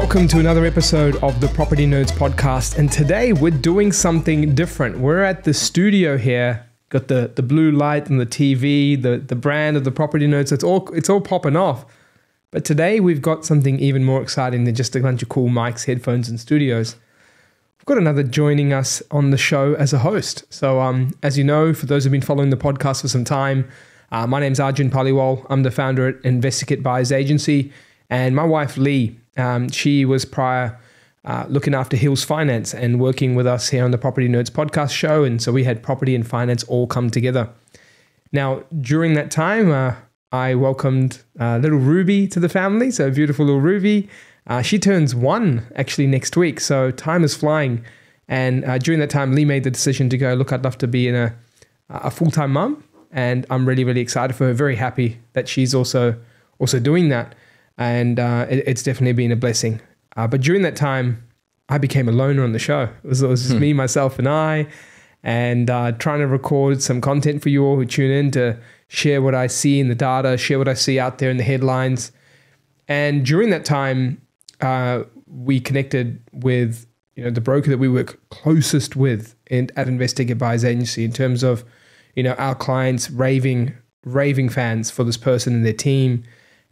welcome to another episode of the Property Nerds podcast. And today we're doing something different. We're at the studio here. Got the, the blue light and the TV, the, the brand of the Property Nerds. It's all it's all popping off. But today we've got something even more exciting than just a bunch of cool mics, headphones, and studios. We've got another joining us on the show as a host. So, um, as you know, for those who've been following the podcast for some time, uh, my name's Arjun Paliwal. I'm the founder at InvestorKit Buyers Agency, and my wife Lee um, she was prior uh, looking after Hills Finance and working with us here on the Property Nerds podcast show. And so we had property and finance all come together. Now, during that time, uh, I welcomed uh, little Ruby to the family. So, beautiful little Ruby. Uh, she turns one actually next week. So, time is flying. And uh, during that time, Lee made the decision to go, look, I'd love to be in a, a full time mum. And I'm really, really excited for her. Very happy that she's also also doing that and uh, it, it's definitely been a blessing. Uh, but during that time, I became a loner on the show. It was, it was just hmm. me, myself, and I, and uh, trying to record some content for you all who tune in to share what I see in the data, share what I see out there in the headlines. And during that time, uh, we connected with you know the broker that we work closest with in, at InvestorKit Buyers Agency in terms of you know our clients raving raving fans for this person and their team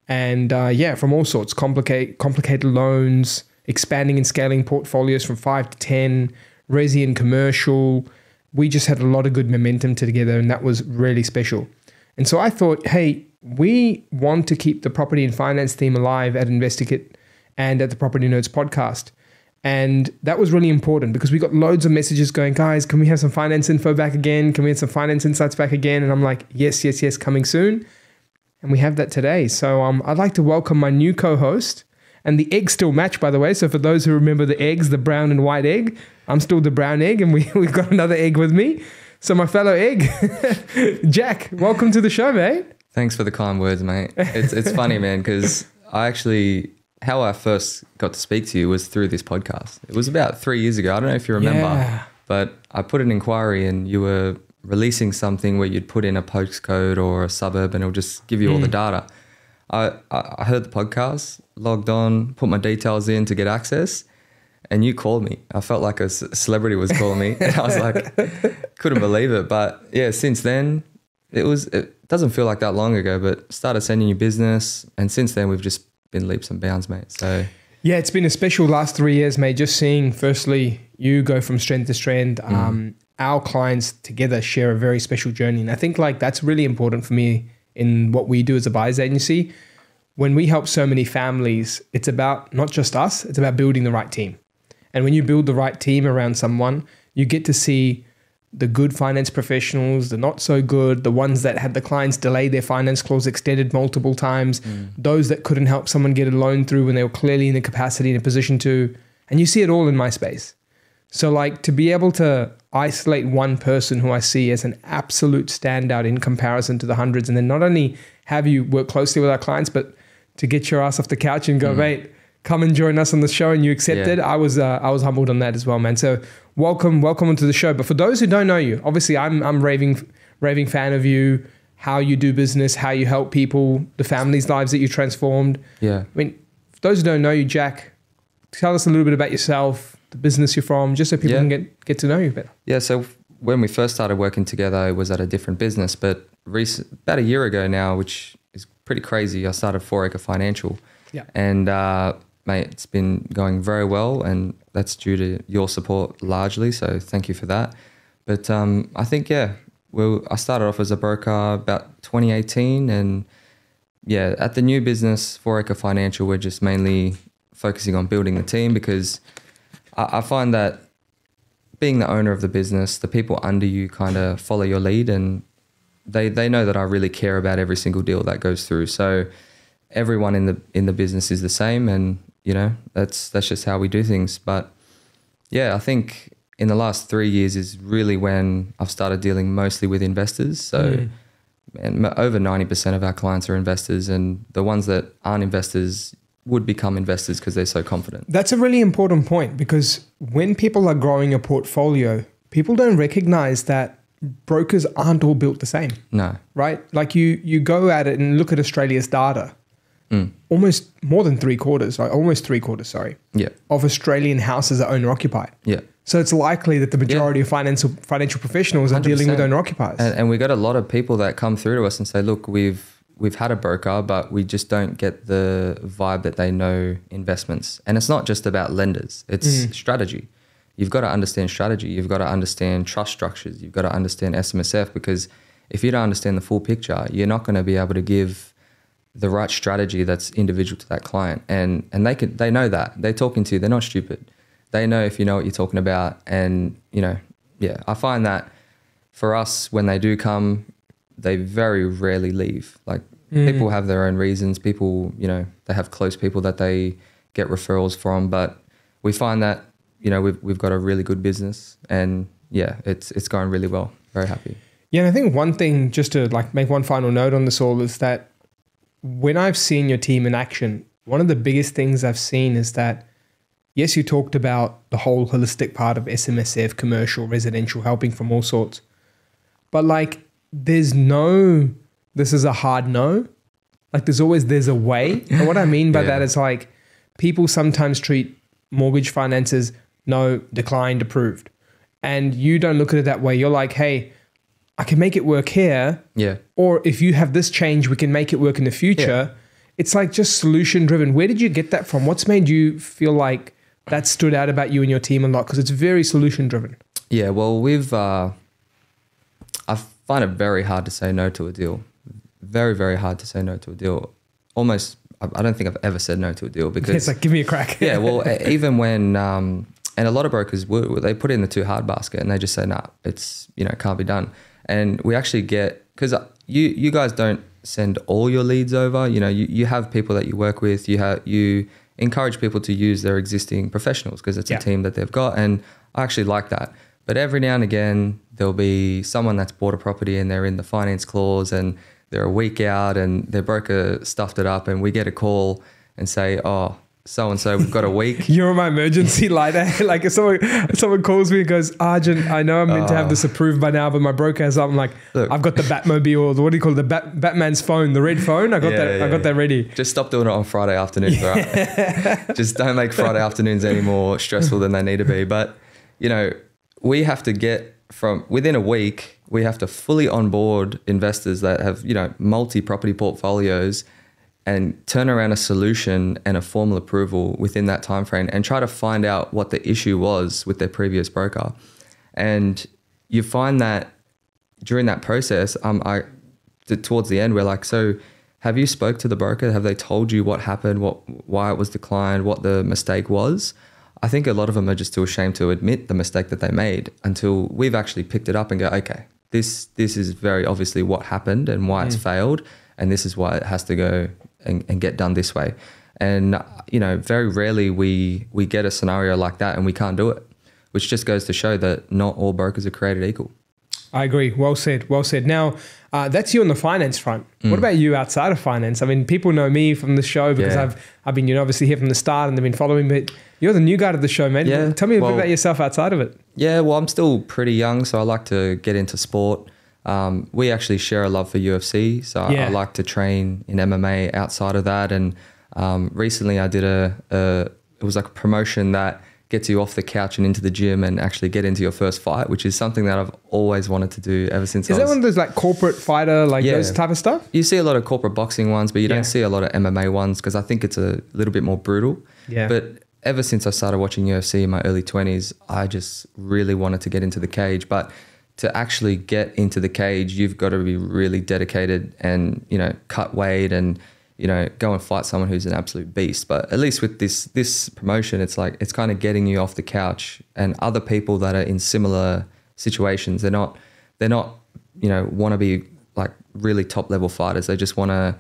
and uh, yeah, from all sorts, complicate, complicated loans, expanding and scaling portfolios from five to 10, resi and commercial. We just had a lot of good momentum together, and that was really special. And so I thought, hey, we want to keep the property and finance theme alive at InvestorKit and at the Property Nerds podcast. And that was really important because we got loads of messages going, guys, can we have some finance info back again? Can we have some finance insights back again? And I'm like, yes, yes, yes, coming soon and we have that today. So um, I'd like to welcome my new co-host. And the eggs still match, by the way. So for those who remember the eggs, the brown and white egg, I'm still the brown egg, and we, we've got another egg with me. So my fellow egg, Jack, welcome to the show, mate. Thanks for the kind words, mate. It's it's funny, man, because I actually how I first got to speak to you was through this podcast. It was about three years ago. I don't know if you remember, yeah. but I put an inquiry and you were releasing something where you'd put in a postcode or a suburb and it'll just give you mm. all the hmm. data. I, I heard the podcast, logged on, put my details in to get access, and you called me. I felt like a celebrity was calling me. and I was like, couldn't believe it. But yeah, since then, it was, it doesn't feel like that long ago, but started sending you business. And since then, we've just been leaps and bounds, mate. So yeah, it's been a special last three years, mate. Just seeing, firstly, you go from strength to strength. Mm. Um, our clients together share a very special journey. And I think like that's really important for me in what we do as a buyers agency. When we help so many families, it's about not just us, it's about building the right team. And when you build the right team around someone, you get to see the good finance professionals, the not so good, the ones that had the clients delay their finance clause extended multiple times, mm. those that couldn't help someone get a loan through when they were clearly in the capacity and a position to. And you see it all in my space. So, like, to be able to isolate one person who I see as an absolute standout in comparison to the hundreds, and then not only have you work closely with our clients, but to get your ass off the couch and go, mm. mate, come and join us on the show, and you accepted. Yeah. I was uh, I was humbled on that as well, man. So, welcome, welcome onto the show. But for those who don't know you, obviously, I'm I'm raving raving fan of you. How you do business, how you help people, the families' lives that you transformed. Yeah. I mean, those who don't know you, Jack, tell us a little bit about yourself, the business you're from, just so people yeah. can get get to know you better. Yeah. So when we first started working together, it was at a different business, but recent, about a year ago now, which is pretty crazy. I started Fouracre Financial. Yeah. And uh, mate, it's been going very well, and that's due to your support largely. So thank you for that. But um, I think yeah, well, I started off as a broker about 2018, and yeah, at the new business Fouracre Financial, we're just mainly focusing on building the team because I, I find that being the owner of the business, the people under you kind of follow your lead and they they know that I really care about every single deal that goes through. So everyone in the in the business is the same and you know, that's that's just how we do things. But yeah, I think in the last 3 years is really when I've started dealing mostly with investors. So mm. and over 90% of our clients are investors and the ones that aren't investors would become investors because they're so confident. That's a really important point because when people are growing a portfolio, people don't recognize that brokers aren't all built the same. No. Right? Like you you go at it and look at Australia's data. Mm. almost more than three quarters, almost three quarters, sorry, Yeah. of Australian houses are owner occupied. Yeah. So it's likely that the majority of financial financial professionals are dealing with owner occupiers. And, and we got a lot of people that come through to us and say, look, we've we've had a broker, but we just don't get the vibe that they know investments. And it's not just about lenders; it's Mm. strategy. You've got to understand strategy. You've got to understand trust structures. You've got to understand SMSF because if you don't understand the full picture, you're not going to be able to give the right strategy that's individual to that client. And and they can they know that they're talking to you. They're not stupid. They know if you know what you're talking about. And you know, yeah, I find that for us when they do come, they very rarely leave. Like Mm. people have their own reasons. People, you know, they have close people that they get referrals from, but we find that you know we've we've got a really good business, and yeah, it's it's going really well. Very happy. Yeah, and I think one thing, just to like make one final note on this all, is that when I've seen your team in action, one of the biggest things I've seen is that yes, you talked about the whole holistic part of SMSF, commercial, residential, helping from all sorts, but like there's no, this is a hard no. Like there's always there's a way, and what I mean by Yeah. that is like people sometimes treat mortgage finances no declined approved, and you don't look at it that way. You're like, hey. I can make it work here, Yeah. or if you have this change, we can make it work in the future. Yeah. It's like just solution driven. Where did you get that from? What's made you feel like that stood out about you and your team a lot? Because it's very solution driven. Yeah, well, we've. Uh, find it very hard to say no to a deal. Very, very hard to say no to a deal. Almost, I don't think I've ever said no to a deal because. It's like, give me a crack. yeah, well, even when um, and a lot of brokers would they put it in the too hard basket and they just say, "Nah, it's you know can't be done." And we actually get because you you guys don't send all your leads over. You know, you, you have people that you work with. You have you encourage people to use their existing professionals because it's Yeah. a team that they've got, and I actually like that. But every now and again, there'll be someone that's bought a property and they're in the finance clause and they're a week out and their broker stuffed it up, and we get a call and say, "Oh, so and so, we've got a week." You're my emergency lighter. like if someone if someone calls me and goes, Arjun, I know I'm meant to have ah. this approved by now, but my broker has i'm like Look. I've got the Batmobile or the, what do you call it, the Bat, Batman's phone, the red phone. I got Yeah, that. I got yeah. that ready. Just stop doing it on Friday afternoons, all right? Just don't make Friday afternoons any more stressful than they need to be. But, you know, we have to get from within a week, we have to fully onboard investors that have, you know, multi property portfolios and turn around a solution and a formal approval within that time frame and try to find out what the issue was with their previous broker. And you find that during that process, um, I towards the end, we're like, so have you spoke to the broker? Have they told you what happened, what why it was declined, what the mistake was? I think a lot of them are just too ashamed to admit the mistake that they made until we've actually picked it up and go, okay, this this is very obviously what happened and why it's failed, and this is why it has to go and, and get done this way. And you know, very rarely we we get a scenario like that and we can't do it, which just goes to show that not all brokers are created equal. I agree. Well said. Well said. Now, uh, that's you on the finance front. What about you outside of finance? I mean, people know me from the show because Yeah. I've I've been you know obviously here from the start and they've been following me. But you're the new guy to the show, man. Yeah, Tell me a well- bit about yourself outside of it. Yeah, well, I'm still pretty young, so I like to get into sport. Um, we actually share a love for UFC, so I- I like to train in MMA outside of that. And um, recently, I did a, a it was like a promotion that gets you off the couch and into the gym and actually get into your first fight, which is something that I've always wanted to do ever since. Is I that was, one of those like corporate fighter like Yeah. those type of stuff? you see a lot of corporate boxing ones, but you Yeah. don't see a lot of MMA ones because I think it's a little bit more brutal. Yeah. But ever since I started watching UFC in my early 20s, I just really wanted to get into the cage. But to actually get into the cage, you've got to be really dedicated and, you know, cut weight and, you know, go and fight someone who's an absolute beast. But at least with this this promotion, it's like it's kind of getting you off the couch and other people that are in similar situations. They're not they're not, you know, want to be like really top level fighters. They just want to,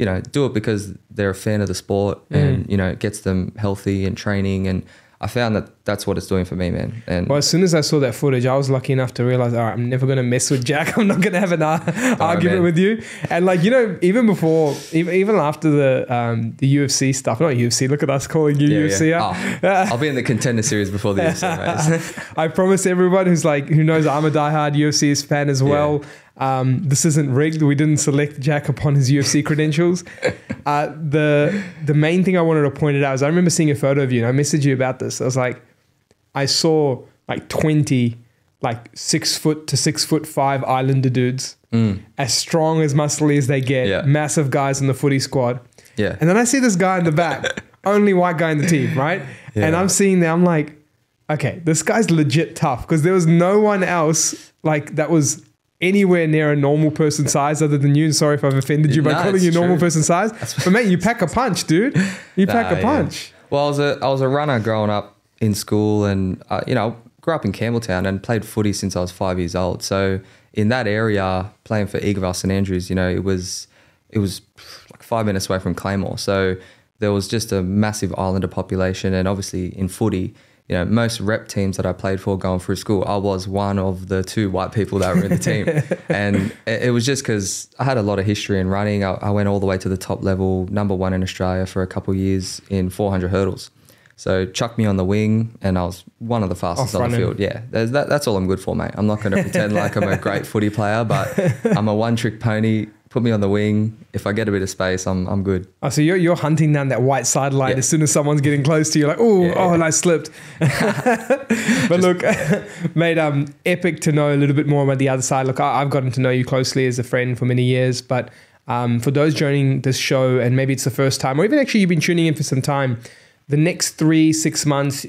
you know, do it because they're a fan of the sport and, you know, it gets them healthy and training. And I found that that's what it's doing for me, man. And Well, as soon as I saw that footage, I was lucky enough to realize, all right, I'm never going to mess with Jack. I'm not going to have an uh, argument man. with you. And like, you know, even before, even, even after the um, the UFC stuff, not UFC, look at us calling you yeah, UFC. yeah. Oh, I'll be in the contender series before the UFC. I promise everyone who's like, who knows I'm a diehard UFC fan as well. Um, this isn't rigged. We didn't select Jack upon his UFC credentials. Uh, the the main thing I wanted to point it out is I remember seeing a photo of you and I messaged you about this. I was like, I saw like twenty like six foot to six foot five Islander dudes, as strong as muscly as they get, Mm. Yeah. massive guys in the footy squad. Yeah. And then I see this guy in the back, only white guy in the team, right? Yeah. And I'm seeing there, I'm like, okay, this guy's legit tough because there was no one else like that was anywhere near a normal person size other than you. And sorry if I've offended you by No, calling you normal true. person size. But mate, you pack a punch, dude. You pack Nah, a yeah. punch. Well, I was a I was a runner growing up in school, and uh, you know, grew up in Campbelltown and played footy since I was five years old. So in that area, playing for Eagle Vale St Andrews, you know, it was it was like five minutes away from Claymore. So there was just a massive Islander population, and obviously in footy. You know, most rep teams that I played for going through school, I was one of the two white people that were in the team. and it it was just because I had a lot of history in running. I, I went all the way to the top level, number one in Australia for a couple of years in 400 hurdles. So chuck me on the wing, and I was one of the fastest on the field. Yeah, that, that's all I'm good for, mate. I'm not going to pretend like I'm a great footy player, but I'm a one-trick pony. Put me on the wing. If I get a bit of space, I'm I'm good. Oh, so you're, you're hunting down that white sideline Yeah. as soon as someone's getting close to you, like, oh, Yeah, oh, and I slipped. but look, mate, um, epic to know a little bit more about the other side. Look, I, I've gotten to know you closely as a friend for many years, but um, for those joining this show, and maybe it's the first time, or even actually you've been tuning in for some time, the next three, six months,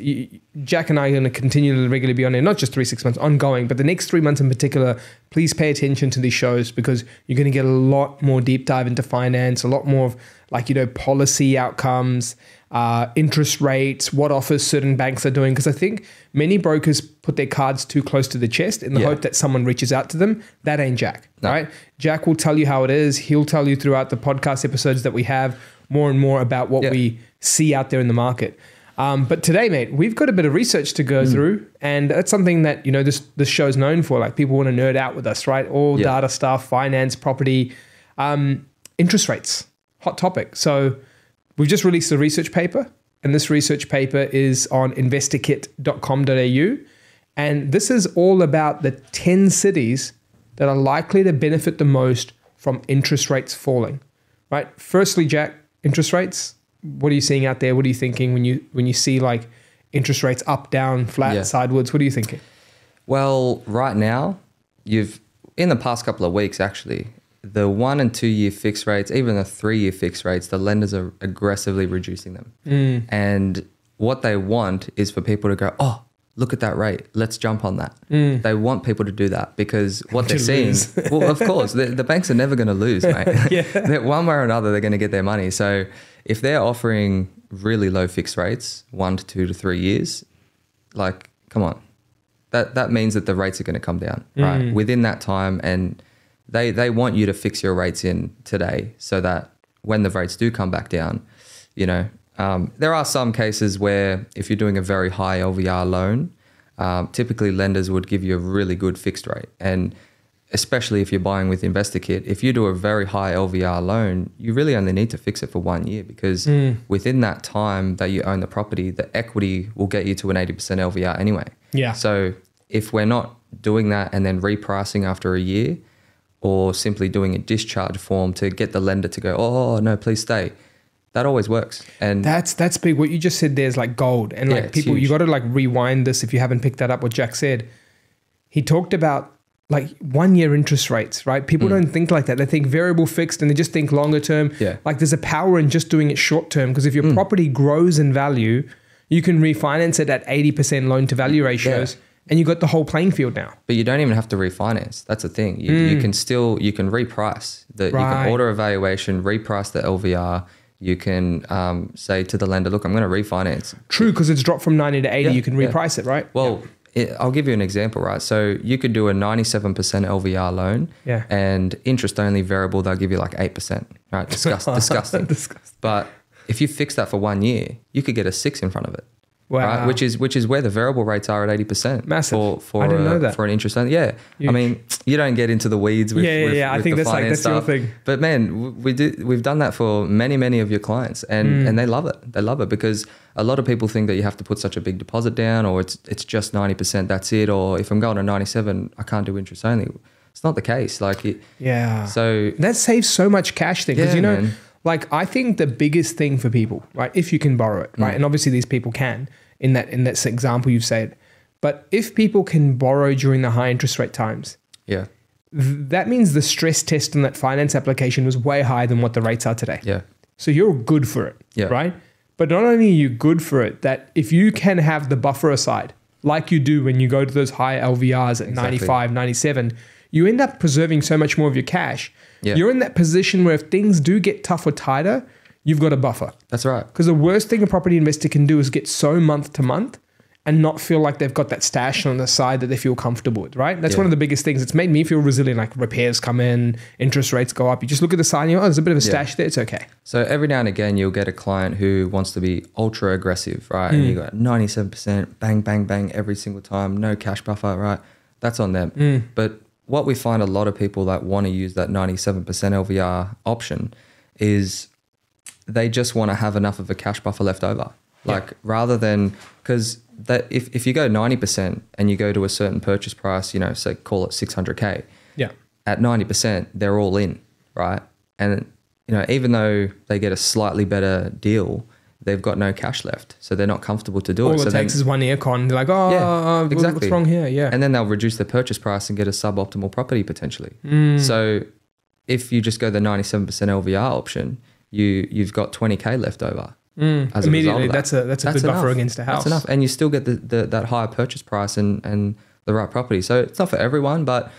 Jack and I are going to continue to regularly be on there, not just three, six months, ongoing, but the next three months in particular, please pay attention to these shows because you're going to get a lot more deep dive into finance, a lot more of like, you know, policy outcomes, uh, interest rates, what offers certain banks are doing. Because I think many brokers put their cards too close to the chest in the Yeah. hope that someone reaches out to them. That ain't Jack, No. right? Jack will tell you how it is. He'll tell you throughout the podcast episodes that we have more and more about what Yeah. we see out there in the market. Um, but today, mate, we've got a bit of research to go through, and that's something that you know this this show's known for. Like people want to nerd out with us, right? All Yeah. data stuff, finance, property, um, interest rates, hot topic. So we've just released a research paper, and this research paper is on investorkit.com.au, and this is all about the ten cities that are likely to benefit the most from interest rates falling. Right. Firstly, Jack, interest rates. What are you seeing out there? What are you thinking when you when you see like interest rates up, down, flat, Yeah. sideways? What are you thinking? Well, right now, you've in the past couple of weeks actually, the one and two year fixed rates, even the three year fixed rates, the lenders are aggressively reducing them. Mm. And what they want is for people to go, oh, look at that rate, let's jump on that. They want people to do that because what they're seeing, well, of course, the, the banks are never going to lose, mate. Yeah. One way or another, they're going to get their money. So if they're offering really low fixed rates, one to two to three years, like, come on, that that means that the rates are going to come down right within that time, and they they want you to fix your rates in today so that when the rates do come back down, you know, um, there are some cases where if you're doing a very high LVR loan, um, typically lenders would give you a really good fixed rate, and especially if you're buying with InvestorKit, if you do a very high LVR loan, you really only need to fix it for one year because within that time that you own the property, the equity will get you to an 80% LVR anyway. Yeah. So if we're not doing that and then repricing after a year or simply doing a discharge form to get the lender to go, oh, no, please stay, that always works. And That's that's big. What you just said there is like gold, and Yeah, like people, you got to like rewind this if you haven't picked that up. What Jack said, he talked about like one year interest rates, right? People don't think like that. They think variable fixed, and they just think longer term. Mm. Yeah. Mm. Like there's a power in just doing it short term because if your property grows in value, you can refinance it at eighty percent loan to value ratios, and you got the whole playing field now. But you don't even have to refinance. That's the thing. You, you can still you can reprice. The, You Hmm. Can order a valuation, reprice the LVR. You can um, say to the lender, "Look, I'm going to refinance." True, because it's dropped from ninety to eighty. Yeah, you can yeah. reprice it, right? Well, it, I'll give you an example, right? So you could do a 97% LVR loan, Yeah. and interest only variable. They'll give you like eight percent, right? Disgust, disgusting. Disgusting. But if you fix that for one year, you could get a six in front of it. Wow. Right? Which is which is where the variable rates are at eighty percent. Massive. for for I didn't uh, know that. for an interest only. Yeah, Huge. I mean, you don't get into the weeds with Yeah, yeah, with, yeah. I with think the that's like- that's your stuff. thing. But man, we do we've done that for many many of your clients, and Mm. and they love it. They love it because a lot of people think that you have to put such a big deposit down, or it's it's just ninety percent. That's it. Or if I'm going to ninety seven, I can't do interest only. it's not the case. Like it, Yeah. so that saves so much cash then. Because Yeah, you know, man. Like I think the biggest thing for people, right, if you can borrow it, Mm. right, and obviously these people can in that in that example you've said, but if people can borrow during the high interest rate times, yeah, th- that means the stress test on that finance application was way higher than what the rates are today. yeah, So you're good for it, Yeah. right? But not only are you good for it, that if you can have the buffer aside, like you do when you go to those high LVRs at Exactly. 95, 97, you end up preserving so much more of your cash. Yeah. You're in that position where if things do get tough or tighter, you've got a buffer. that's right. Because the worst thing a property investor can do is get so month to month and not feel like they've got that stash on the side that they feel comfortable with, right? That's Yeah. one of the biggest things. It's made me feel resilient. Like repairs come in, interest rates go up. You just look at the side and you go, oh, there's a bit of a Yeah. stash there. It's okay. So every now and again, you'll get a client who wants to be ultra aggressive, right? And you hmm. got 97%, bang, bang, bang every single time, no cash buffer, right? That's on them. Hmm. But what we find a lot of people that want to use that 97% LVR option is they just want to have enough of a cash buffer left over. Like rather than because that if, if you go 90% and you go to a certain purchase price, you know, say call it 600K, Yeah. at 90%, they're all in, right? And, you know, even though they get a slightly better deal, they've got no cash left. So they're not comfortable to do All it. it So then, takes is one aircon. They're like, oh, Yeah, uh, what's exactly. wrong here? Yeah. and then they'll reduce the purchase price and get a suboptimal property potentially. Mm. So if you just go the 97% LVR option, you, you've got 20K left over. Mm. as a Immediately, of that. that's a that's a good buffer enough. against a house. That's enough. And you still get the, the that higher purchase price and, and the right property. So it's not for everyone, but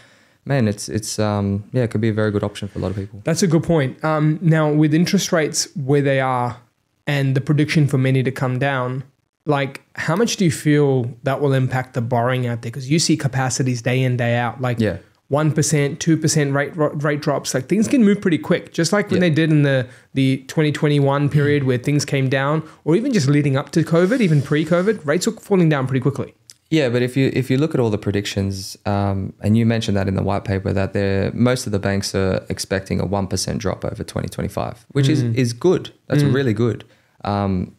man, it's it's um yeah, it could be a very good option for a lot of people. That's a good point. Um, now, with interest rates where they are and the prediction for many to come down, like how much do you feel that will impact the borrowing out there? Because you see capacities day in, day out, like Yeah. 1%, 2% rate rate drops. Like things can move pretty quick, just like when Yeah. they did in the, the 2021 period where things came down, or even just leading up to COVID, even pre COVID, rates were falling down pretty quickly. Yeah, but if you if you look at all the predictions, um, and you mentioned that in the white paper that they're most of the banks are expecting a one percent drop over twenty twenty five, which is is good. That's really good. Um,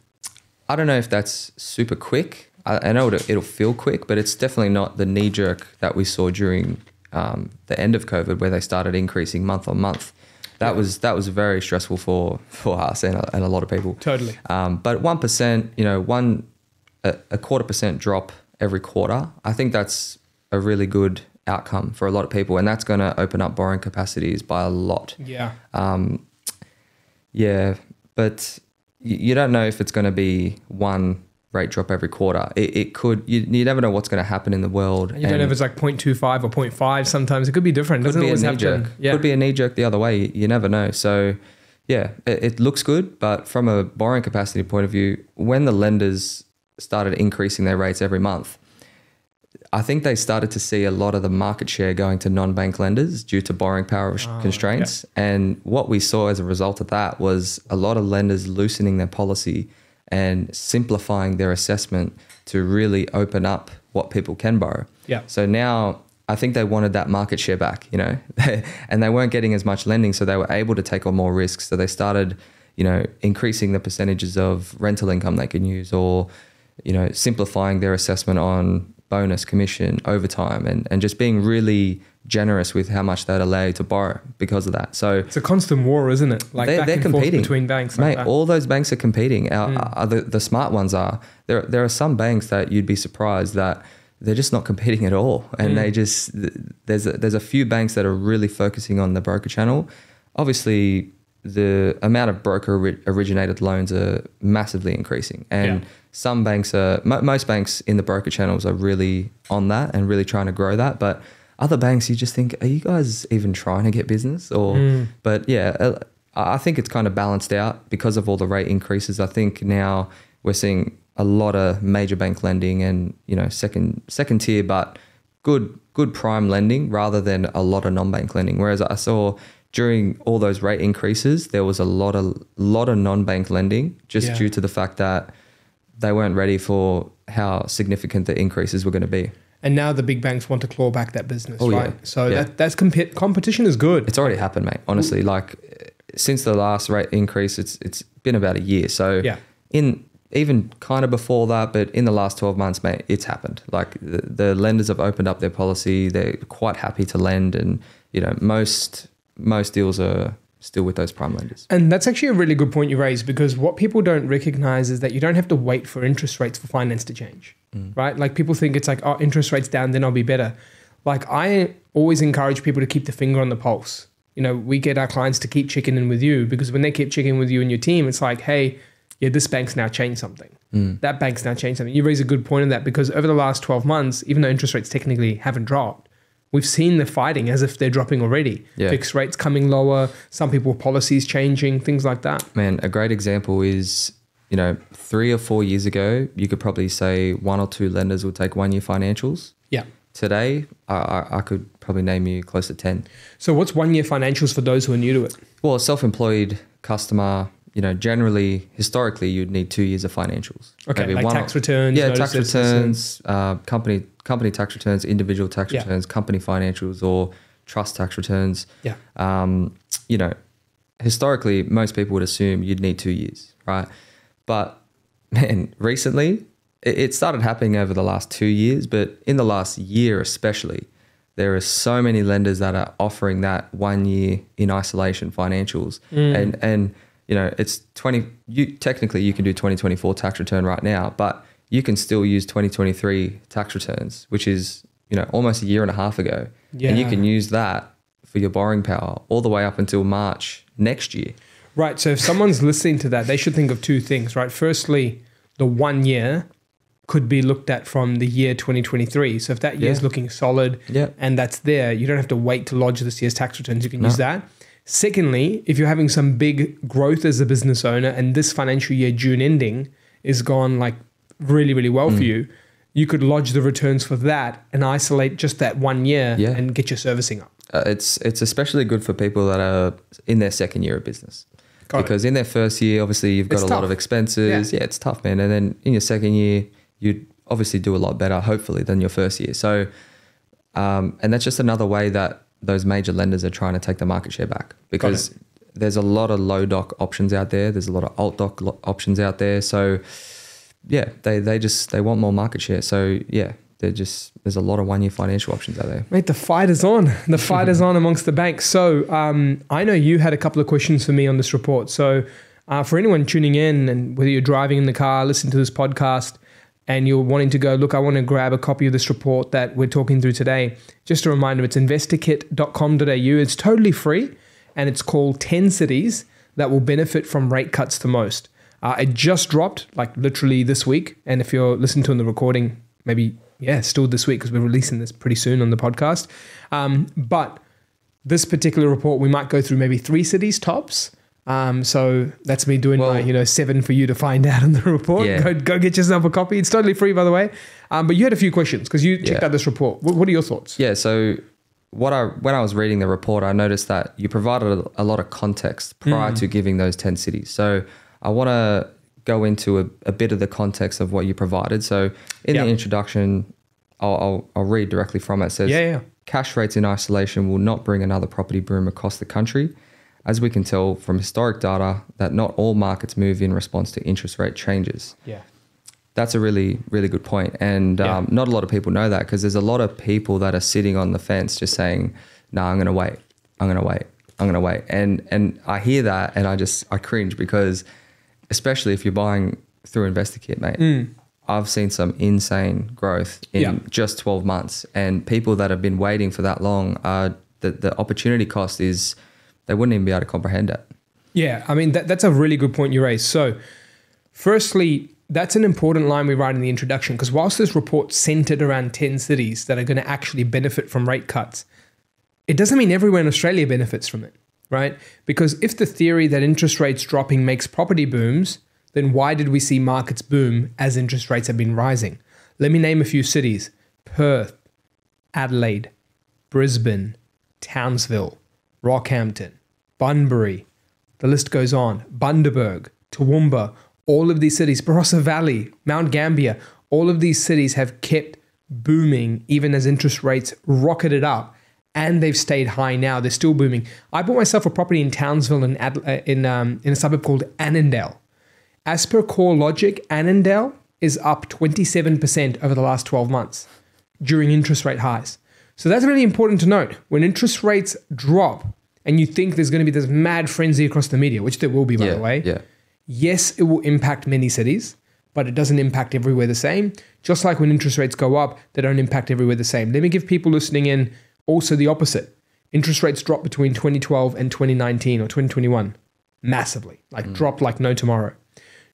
I don't know if that's super quick. I, I know it'll, it'll feel quick, but it's definitely not the knee jerk that we saw during um, the end of COVID, where they started increasing month on month. That was that was very stressful for for us and a, and a lot of people. Totally. Um, but one percent, you know, one a, a quarter percent drop every quarter, I think that's a really good outcome for a lot of people, and that's going to open up borrowing capacities by a lot. Yeah. Um, yeah, but you, don't know if it's going to be one rate drop every quarter. It, it could. You, you never know what's going to happen in the world. You don't know if it's like 0.25 or 0.5 sometimes. It could be different. It could doesn't be a always knee have jerk. Yeah. Could be a knee jerk the other way. You, you never know. So, yeah, it, it looks good, but from a borrowing capacity point of view, when the lenders started increasing their rates every month, I think they started to see a lot of the market share going to non-bank lenders due to borrowing power Oh, constraints. And what we saw as a result of that was a lot of lenders loosening their policy and simplifying their assessment to really open up what people can borrow. Yeah. So now I think they wanted that market share back, you know, and they weren't getting as much lending, so they were able to take on more risks. So they started, you know, increasing the percentages of rental income they can use, or, you know, simplifying their assessment on bonus, commission, overtime, and and just being really generous with how much they'd allow you to borrow because of that. So It's a constant war, isn't it? Like they're and forth competing. between banks. Mate, Like all those banks are competing. Our, Mm. uh, the, the smart ones are. There, there are some banks that you'd be surprised that they're just not competing at all, and Mm. they just there's a, there's a few banks that are really focusing on the broker channel. Obviously, the amount of broker ori- originated loans are massively increasing, and Yeah. Some banks are mo- most banks in the broker channels are really on that and really trying to grow that, but. Other banks, you just think, are you guys even trying to get business? Or, Mm. but yeah, uh, I think it's kind of balanced out because of all the rate increases. I think now we're seeing a lot of major bank lending and you know second second tier, but good good prime lending rather than a lot of non-bank lending. Whereas I saw during all those rate increases, there was a lot of lot of non-bank lending just Yeah. due to the fact that they weren't ready for how significant the increases were going to be. And now the big banks want to claw back that business, Oh, yeah. right? So Yeah. that that's comp- competition is good. It's already happened, mate. Honestly, like since the last rate increase, it's it's been about a year. So Yeah. in even kind of before that, but in the last 12 months, mate, it's happened. Like the, the lenders have opened up their policy. They're quite happy to lend. And, you know, most, most deals are still with those prime lenders. And that's actually a really good point you raised because what people don't recognize is that you don't have to wait for interest rates for finance to change, Mm. right? Like people think it's like, oh, interest rates down, then I'll be better. Like I always encourage people to keep the finger on the pulse. You know, we get our clients to keep checking in with you because when they keep checking with you and your team, it's like, hey, yeah, this bank's now changed something. Mm. That bank's now changed something. You raise a good point on that because over the last 12 months, even though interest rates technically haven't dropped, we've seen the fighting as if they're dropping already. Yeah. Fixed rates coming lower, some people policies changing, things like that. Man, a great example is, you know, three or four years ago, you could probably say one or two lenders would take one year financials. Yeah. Today, I, I, I could probably name you close to 10. So what's one year financials for those who are new to it? Well, a self-employed customer, you know, generally, historically, you'd need two years of financials. Okay, Maybe like one tax or- returns. yeah, tax returns, uh, company company tax returns, individual tax Yeah. returns, company financials, or trust tax returns. Yeah. Um, you know, historically, most people would assume you'd need two years, right? But man, recently, it, it started happening over the last two years, but in the last year especially, there are so many lenders that are offering that one year in isolation financials, Mm. and and you know it's twenty. You technically you can do twenty twenty four tax return right now, but you can still use twenty twenty three tax returns, which is you know almost a year and a half ago, Yeah. and you can use that for your borrowing power all the way up until March next year. Right. So if someone's listening to that, they should think of two things, right? Firstly, the one year could be looked at from the year 2023. So if that year's Yeah. looking solid Yeah. and that's there, you don't have to wait to lodge this year's tax returns. You can No. use that. Secondly, if you're having some big growth as a business owner and this financial year June ending is gone like really, really well Mm. for you, you could lodge the returns for that and isolate just that one year Yeah. and get your servicing up. Uh, it's it's especially good for people that are in their second year of business. Got it. because in their first year, obviously you've got It's a lot of expenses. Yeah. Yeah. it's tough, man. And then in your second year, you'd obviously do a lot better, hopefully, than your first year. So, um, and that's just another way that those major lenders are trying to take the market share back because there's a lot of low doc options out there. There's a lot of alt doc lo- options out there. So, yeah, they they just they want more market share. So yeah, they're just there's a lot of one year financial options out there. Mate, the fight is on. The fight is on amongst the banks. So um, I know you had a couple of questions for me on this report. So uh, for anyone tuning in, and whether you're driving in the car, listening to this podcast, and you're wanting to go, look, I want to grab a copy of this report that we're talking through today. Just a reminder, it's investorkit.com.au. It's totally free, and it's called 10 cities that will benefit from rate cuts the most. Uh, it just dropped, like literally this week. And if you're listening to in the recording, maybe, yeah, still this week because we're releasing this pretty soon on the podcast. Um, but this particular report, we might go through maybe three cities tops. Um, so that's me doing my, you know, seven for you to find out in the report. Yeah. Go, go get yourself a copy. It's totally free, by the way. Um, but you had a few questions because you checked Yeah. out this report. What, what are your thoughts? Yeah, so what I when I was reading the report, I noticed that you provided a, a lot of context prior to giving those ten cities. So I want to go into a, a bit of the context of what you provided. So in Yeah. the introduction, I'll, I'll, I'll read directly from it. It says, Yeah, yeah. cash rates in isolation will not bring another property boom across the country. As we can tell from historic data, that not all markets move in response to interest rate changes. Yeah. That's a really, really good point. And Yeah. um, not a lot of people know that because there's a lot of people that are sitting on the fence just saying, no, I'm going to wait. I'm going to wait. I'm going to wait. And, and I hear that and I just, I cringe because especially if you're buying through InvestorKit, mate, I've seen some insane growth in Yeah. just 12 months. And people that have been waiting for that long, uh, the, the opportunity cost is, they wouldn't even be able to comprehend it. Yeah, I mean that, that's a really good point you raised. So, firstly, that's an important line we write in the introduction because whilst this report centered around ten cities that are going to actually benefit from rate cuts, it doesn't mean everywhere in Australia benefits from it, right? Because if the theory that interest rates dropping makes property booms, then why did we see markets boom as interest rates have been rising? Let me name a few cities: Perth, Adelaide, Brisbane, Townsville, Rockhampton, Bunbury. The list goes on. Bundaberg, Toowoomba, all of these cities, Barossa Valley, Mount Gambier, all of these cities have kept booming even as interest rates rocketed up and they've stayed high now. They're still booming. I bought myself a property in Townsville in, uh, in, um, in a suburb called Annandale. As per CoreLogic, Annandale is up 27% over the last 12 months during interest rate highs. So that's really important to note. When interest rates drop and you think there's going to be this mad frenzy across the media, which there will be, by yeah, the way, yeah, yes, it will impact many cities, but it doesn't impact everywhere the same. Just like when interest rates go up, they don't impact everywhere the same. Let me give people listening in also the opposite. Interest rates dropped between 2012 and 2019 or 2021 massively, like mm. dropped like no tomorrow.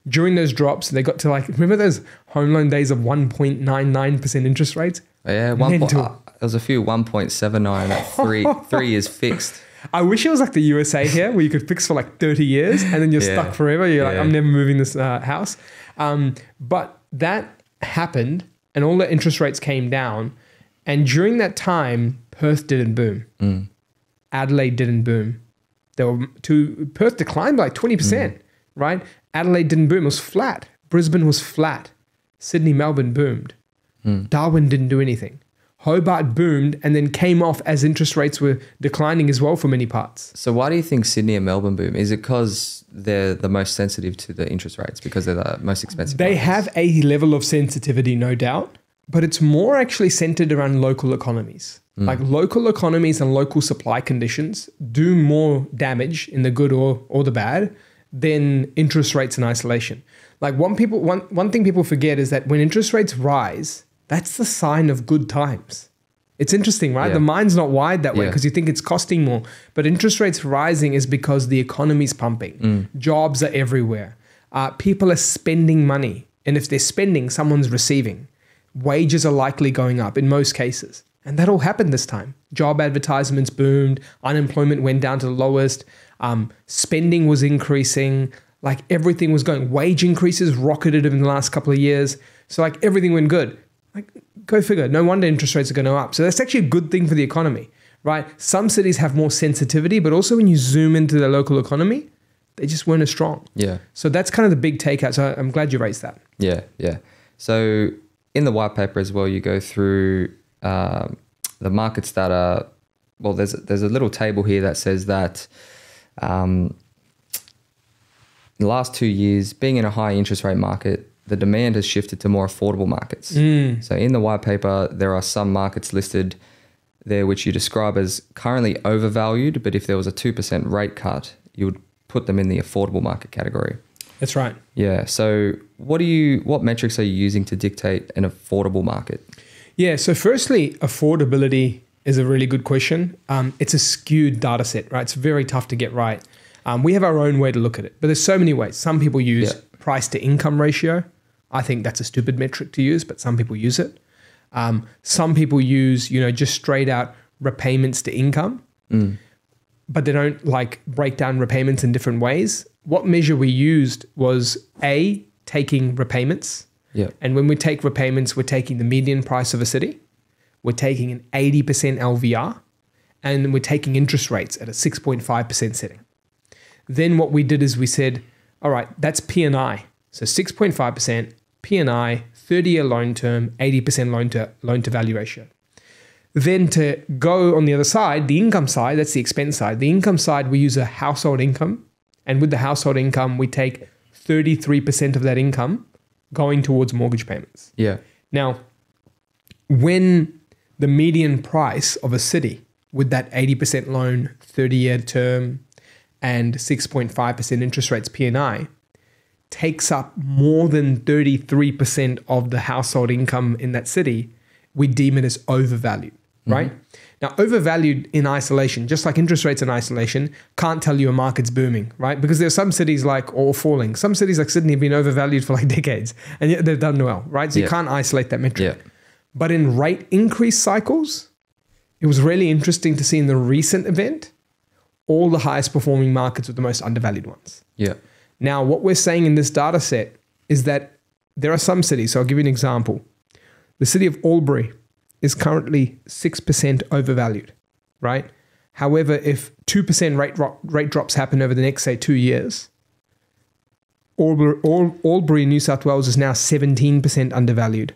During those drops, they got to like, remember those home loan days of 1.99% interest rates? Oh, yeah. One point, Mental. uh, there was a few one point seven nine at three three years fixed. I wish it was like the USA here, where you could fix for like 30 years and then you're Yeah. stuck forever. You're like, I'm never moving this uh, house. Um, but that happened, and all the interest rates came down. And during that time, Perth didn't boom. Mm. Adelaide didn't boom. There were two. Perth declined by like 20 percent, right? Adelaide didn't boom. It was flat. Brisbane was flat. Sydney, Melbourne boomed. Darwin didn't do anything. Hobart boomed and then came off as interest rates were declining as well for many parts. So why do you think Sydney and Melbourne boom? Is it because they're the most sensitive to the interest rates because they're the most expensive? They markets? have a level of sensitivity, no doubt, but it's more actually centered around local economies. Hmm. Like local economies and local supply conditions do more damage in the good or, or the bad than interest rates in isolation. Like one people one one thing people forget is that when interest rates rise, that's the sign of good times. It's interesting, right? Yeah. The mind's not wired that way Yeah. because you think it's costing more. But interest rates rising is because the economy's pumping. Jobs are everywhere. Uh, people are spending money. And if they're spending, someone's receiving. Wages are likely going up in most cases. And that all happened this time. Job advertisements boomed, unemployment went down to the lowest, um, spending was increasing, like everything was going. Wage increases rocketed in the last couple of years. So, like, everything went good. Like, go figure. No wonder interest rates are going to go up. So, that's actually a good thing for the economy, right? Some cities have more sensitivity, but also when you zoom into the local economy, they just weren't as strong. Yeah, So, that's kind of the big takeout. So, I'm glad you raised that. yeah, yeah. So in the white paper as well, you go through um, the markets that are well. There's there's a little table here that says that um, the last two years, being in a high interest rate market, the demand has shifted to more affordable markets. So in the white paper, there are some markets listed there which you describe as currently overvalued, but if there was a 2% rate cut, you would put them in the affordable market category. That's right. Yeah. So what do you what metrics are you using to dictate an affordable market? Yeah. So, firstly, affordability is a really good question. Um, it's a skewed data set, right? It's very tough to get right. Um, we have our own way to look at it, but there's so many ways. Some people use Yeah. Price to income ratio. I think that's a stupid metric to use, but some people use it. Um, some people use, you know, just straight out repayments to income, but they don't like break down repayments in different ways. What measure we used was A, taking repayments. Yeah. And when we take repayments, we're taking the median price of a city, we're taking an 80% LVR, and we're taking interest rates at a 6.5% setting. Then what we did is we said, all right, that's P&I. So 6.5% P&I, 30-year loan term, 80% loan to loan to value ratio. Then to go on the other side, the income side, that's the expense side. The income side, we use a household income. And with the household income, we take 33% of that income going towards mortgage payments. Yeah. Now, when the median price of a city with that 80% loan, 30 year term, and 6.5% interest rates P&I takes up more than 33% of the household income in that city, we deem it as overvalued, mm-hmm. right? Now, overvalued in isolation, just like interest rates in isolation, can't tell you a market's booming, right? Because there are some cities like or falling. Some cities like Sydney have been overvalued for like decades, and yet they've done well, right? So you can't isolate that metric. Yeah. But in rate increase cycles, it was really interesting to see in the recent event all the highest performing markets were the most undervalued ones. Yeah. Now, what we're saying in this data set is that there are some cities. So I'll give you an example. The city of Albury is currently 6% overvalued, right? However, if 2% rate, drop, rate drops happen over the next, say, two years, Albury, Al- Albury, New South Wales is now 17% undervalued.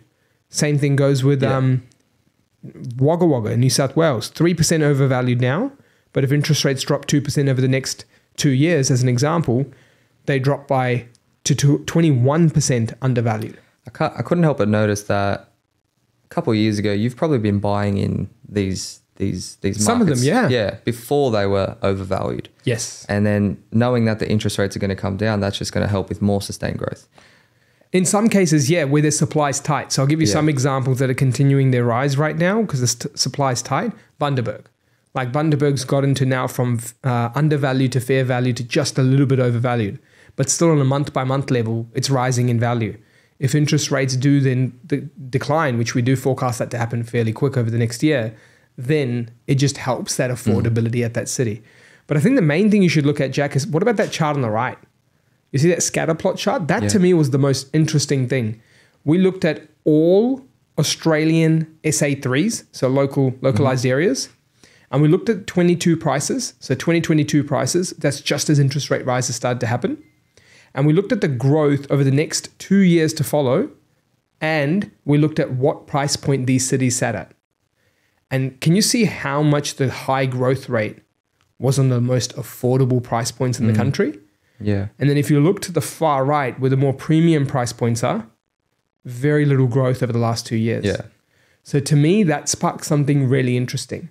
Same thing goes with Yeah. um, Wagga Wagga in New South Wales, 3% overvalued now. But if interest rates drop 2% over the next two years, as an example, they drop by to 21% undervalued. I, I couldn't help but notice that a couple of years ago, you've probably been buying in these these these markets, Some of them, yeah. yeah, before they were overvalued, Yes. and then knowing that the interest rates are going to come down, that's just going to help with more sustained growth. In some cases, yeah, where the supply's tight. So I'll give you Yeah. some examples that are continuing their rise right now because the st- supply's tight. Bundaberg. Like Bundaberg's got into now from uh, undervalued to fair value to just a little bit overvalued. But still on a month by month level, it's rising in value. If interest rates do then de- decline, which we do forecast that to happen fairly quick over the next year, then it just helps that affordability at that city. But I think the main thing you should look at, Jack, is what about that chart on the right? You see that scatter plot chart? That Yeah. to me was the most interesting thing. We looked at all Australian SA3s, so local localized areas, and we looked at 22 prices, so 2022 prices. That's just as interest rate rises started to happen. And we looked at the growth over the next two years to follow, and we looked at what price point these cities sat at. And can you see how much the high growth rate was on the most affordable price points in the mm. country? Yeah, And then if you look to the far right, where the more premium price points are, very little growth over the last two years. yeah, So to me, that sparked something really interesting.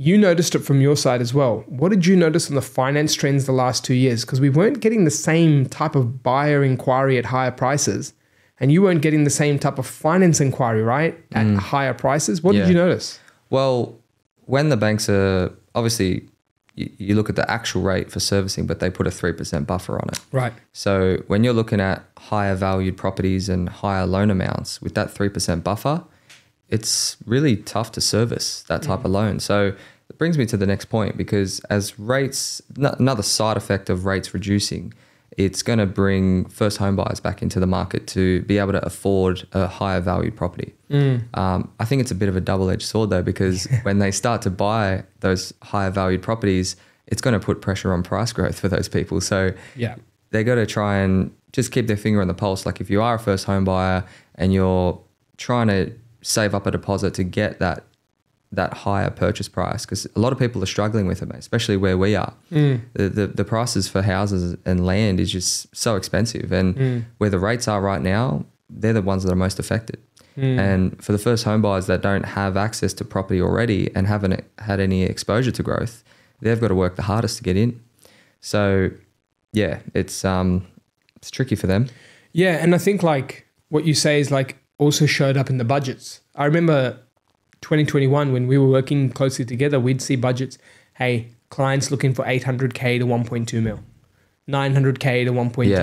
You noticed it from your side as well. What did you notice on the finance trends the last two years? Because we weren't getting the same type of buyer inquiry at higher prices, and you weren't getting the same type of finance inquiry, right? At mm. higher prices. What Yeah. did you notice? Well, when the banks are obviously, you, you look at the actual rate for servicing, but they put a 3% buffer on it. Right. So when you're looking at higher valued properties and higher loan amounts with that 3% buffer, it's really tough to service that type of loan. So it brings me to the next point because as rates, n- another side effect of rates reducing, it's going to bring first home buyers back into the market to be able to afford a higher valued property. Um, I think it's a bit of a double edged sword though, because when they start to buy those higher valued properties, it's going to put pressure on price growth for those people. So Yeah. they got to try and just keep their finger on the pulse. Like if you are a first home buyer and you're trying to save up a deposit to get that that higher purchase price, because a lot of people are struggling with it, mate, especially where we are. Mm. The, the the prices for houses and land is just so expensive, and mm. where the rates are right now, they're the ones that are most affected. Mm. And for the first home buyers that don't have access to property already and haven't had any exposure to growth, they've got to work the hardest to get in. So, yeah, it's um, it's tricky for them. Yeah, and I think like what you say is like also showed up in the budgets. I remember 2021 when we were working closely together, we'd see budgets. Hey, clients looking for 800k to 1.2 mil, 900k to 1.3. Yeah,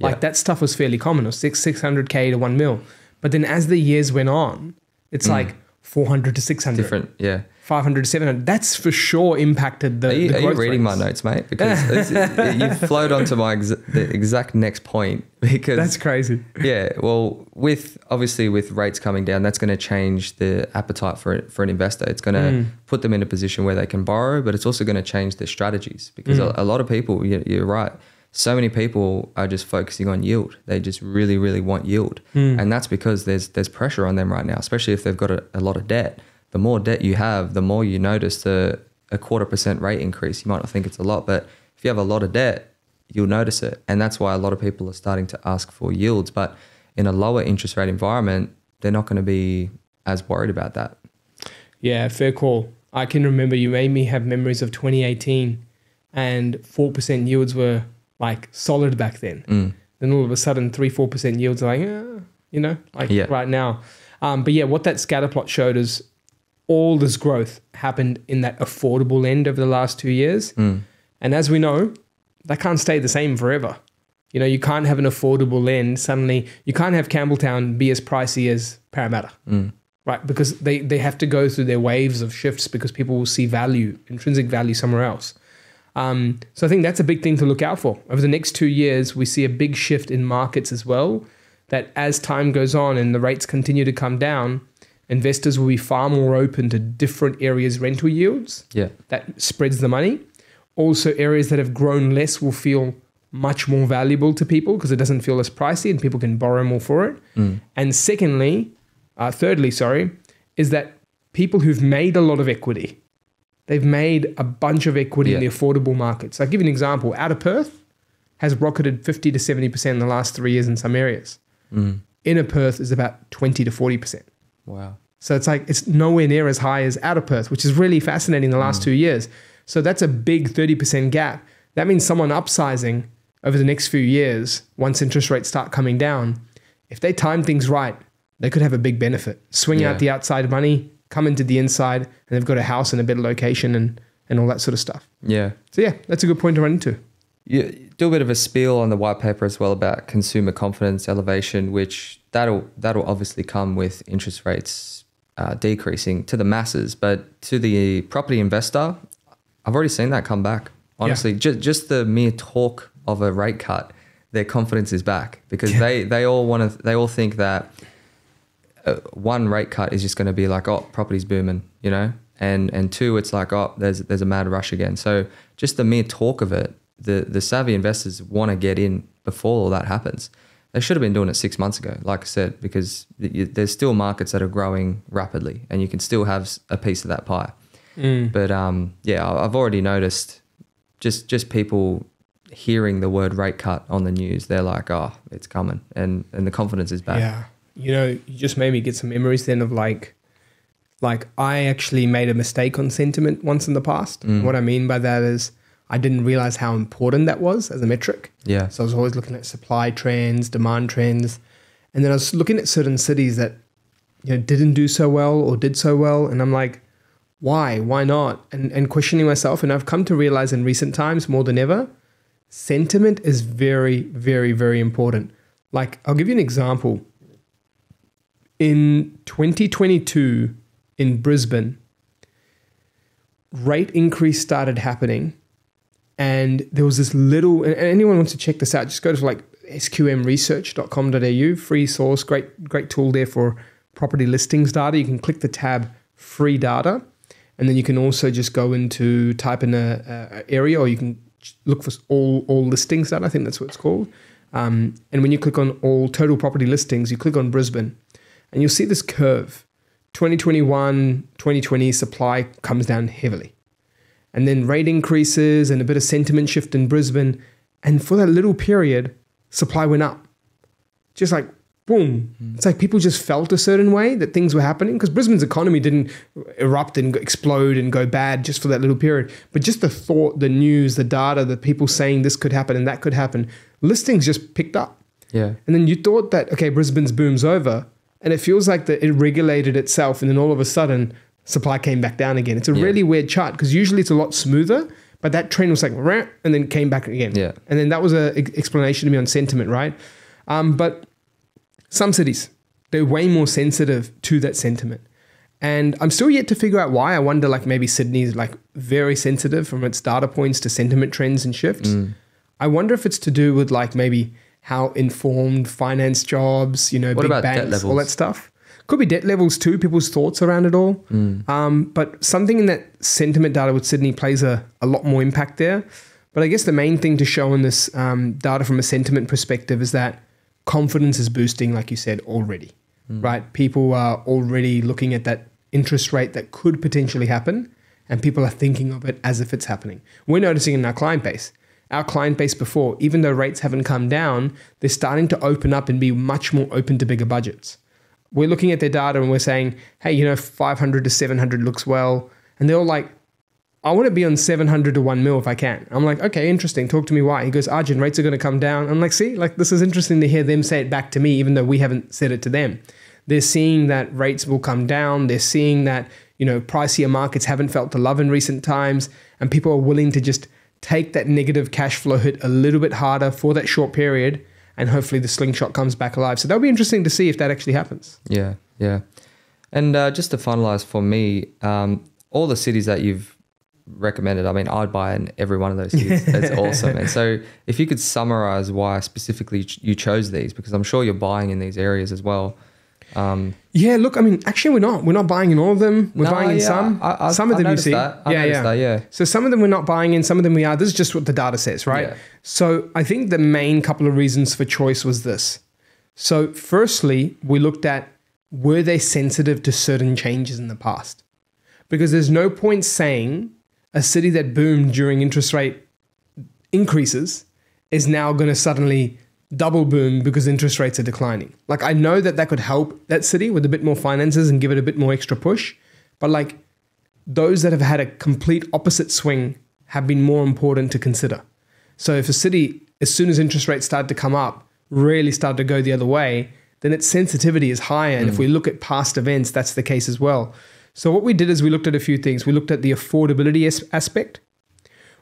Like yeah. that stuff was fairly common, or six 600k to 1 mil. But then as the years went on, it's like 400 to 600, Mm. Different, yeah. 500 to 700. That's for sure impacted the. Are you, the are you reading my notes, mate? Because you flowed onto my ex- the exact next point. Because That's crazy. yeah, well, with obviously with rates coming down, that's going to change the appetite for for an investor. It's going to Mm. put them in a position where they can borrow, but it's also going to change their strategies because Mm. a, a lot of people, you- you're right. So many people are just focusing on yield. They just really, really want yield, Mm. and that's because there's there's pressure on them right now, especially if they've got a, a lot of debt. The more debt you have, the more you notice the a quarter percent rate increase. You might not think it's a lot, but if you have a lot of debt, you'll notice it. And that's why a lot of people are starting to ask for yields. But in a lower interest rate environment, they're not going to be as worried about that. Yeah, fair call. I can remember you made me have memories of 2018 and 4% yields were like solid back then. Mm. Then all of a sudden, 3 4% yields are like, eh, you know, like Yeah. right now. Um, but yeah, what that scatter plot showed is all this growth happened in that affordable end over the last two years. Mm. And as we know, that can't stay the same forever. You know, you can't have an affordable end suddenly. You can't have Campbelltown be as pricey as Parramatta, Mm. right? Because they, they have to go through their waves of shifts because people will see value, intrinsic value somewhere else. Um, so I think that's a big thing to look out for. Over the next two years, we see a big shift in markets as well. That as time goes on and the rates continue to come down, investors will be far more open to different areas' rental yields Yeah. that spreads the money. Also, areas that have grown less will feel much more valuable to people because it doesn't feel as pricey and people can borrow more for it. Mm. And secondly, uh, thirdly, sorry, is that people who've made a lot of equity, they've made a bunch of equity in the Yeah. affordable markets. I'll give you an example. Out of Perth, has rocketed 50 to 70% in the last three years in some areas. Mm. Inner Perth is about 20 to 40%. Wow. So it's like it's nowhere near as high as outer Perth, which is really fascinating in the last hmm. two years. So that's a big 30% gap. That means someone upsizing over the next few years, once interest rates start coming down, if they time things right, they could have a big benefit. Swing Yeah. out the outside money, come into the inside, and they've got a house in a better location and, and all that sort of stuff. Yeah. So yeah, that's a good point to run into. You do a bit of a spiel on the white paper as well about consumer confidence elevation, which that'll that'll obviously come with interest rates uh, decreasing to the masses, but to the property investor, I've already seen that come back. Honestly, just just the mere talk of a rate cut, their confidence is back because Yeah. they they all want to they all think that uh, one rate cut is just going to be like oh property's booming, you know, and and two it's like oh there's there's a mad rush again. So just the mere talk of it, the the savvy investors want to get in before all that happens. They should have been doing it six months ago, like I said, because there's still markets that are growing rapidly, and you can still have a piece of that pie. But um, yeah, I've already noticed just just people hearing the word rate cut on the news, they're like, oh, it's coming, and and the confidence is back. Yeah. You know, you just made me get some memories then of like, like I actually made a mistake on sentiment once in the past. Mm. What I mean by that is I didn't realize how important that was as a metric. Yeah. So I was always looking at supply trends, demand trends, and then I was looking at certain cities that you know didn't do so well or did so well, and I'm like, why? Why not? And and questioning myself, and I've come to realize in recent times more than ever, sentiment is very, very, very important. Like I'll give you an example. In 2022 in Brisbane, rate increase started happening and there was this little and anyone wants to check this out just go to like sqmresearch.com.au free source great great tool there for property listings data. You can click the tab free data and then you can also just go into type in a, a area or you can look for all all listings data i think that's what it's called. Um, and when you click on all total property listings you click on brisbane and you'll see this curve. 2021 2020 supply comes down heavily and then rate increases and a bit of sentiment shift in Brisbane. And for that little period, supply went up. Just like boom. Mm. It's like people just felt a certain way that things were happening because Brisbane's economy didn't erupt and explode and go bad just for that little period. But just the thought, the news, the data, the people saying this could happen and that could happen, listings just picked up. Yeah. And then you thought that, okay, Brisbane's boom's over. And it feels like that it regulated itself. And then all of a sudden, supply came back down again. It's a Yeah. really weird chart because usually it's a lot smoother. But that trend was like, and then came back again. Yeah. And then that was an explanation to me on sentiment, right? Um, but some cities, they're way more sensitive to that sentiment. And I'm still yet to figure out why. I wonder, like, maybe Sydney's like very sensitive from its data points to sentiment trends and shifts. Mm. I wonder if it's to do with like maybe how informed finance jobs, you know, What big about banks, all that stuff. Could be debt levels too, people's thoughts around it all. Mm. Um, but something in that sentiment data with Sydney plays a, a lot more impact there. But I guess the main thing to show in this um, data from a sentiment perspective is that confidence is boosting, like you said, already, right? People are already looking at that interest rate that could potentially happen, and people are thinking of it as if it's happening. We're noticing in our client base. Our client base before, even though rates haven't come down, they're starting to open up and be much more open to bigger budgets we're looking at their data and we're saying, hey, you know, 500 to 700 looks well. And they're all like, I want to be on 700 to 1 mil if I can. I'm like, okay, interesting. Talk to me why. He goes, Arjun, rates are going to come down. I'm like, see, like this is interesting to hear them say it back to me, even though we haven't said it to them. They're seeing that rates will come down. They're seeing that, you know, pricier markets haven't felt the love in recent times. And people are willing to just take that negative cash flow hit a little bit harder for that short period. And hopefully the slingshot comes back alive. So that'll be interesting to see if that actually happens. Yeah, yeah. And uh, just to finalize for me, um, all the cities that you've recommended, I mean, I'd buy in every one of those cities. That's awesome. And so, if you could summarize why specifically you chose these, because I'm sure you're buying in these areas as well. Um, Yeah, look, I mean, actually, we're not. We're not buying in all of them. We're No, buying in yeah, some. I- I- some of them you see. yeah, yeah. that, yeah. So some of them we're not buying in. Some of them we are. This is just what the data says, right? Yeah. So I think the main couple of reasons for choice was this. So firstly, we looked at were they sensitive to certain changes in the past? Because there's no point saying a city that boomed during interest rate increases is now going to suddenly double boom because interest rates are declining. Like I know that that could help that city with a bit more finances and give it a bit more extra push, but like those that have had a complete opposite swing have been more important to consider. So if a city as soon as interest rates start to come up really start to go the other way, then its sensitivity is higher and if mm. we look at past events that's the case as well. So what we did is we looked at a few things. We looked at the affordability as- aspect.